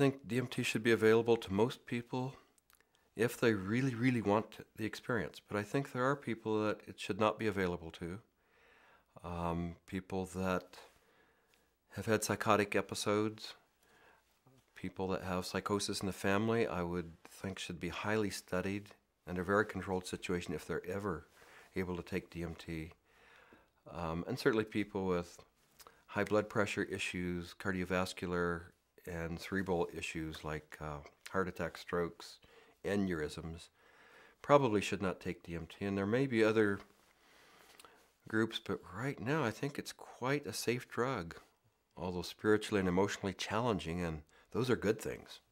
think DMT should be available to most people if they really, really want the experience. But I think there are people that it should not be available to. Um, people that have had psychotic episodes, people that have psychosis in the family, I would think should be highly studied in a very controlled situation if they're ever able to take DMT. Um, and certainly people with high blood pressure issues, cardiovascular and cerebral issues like uh, heart attacks, strokes, aneurysms probably should not take DMT. And there may be other groups, but right now I think it's quite a safe drug, although spiritually and emotionally challenging, and those are good things.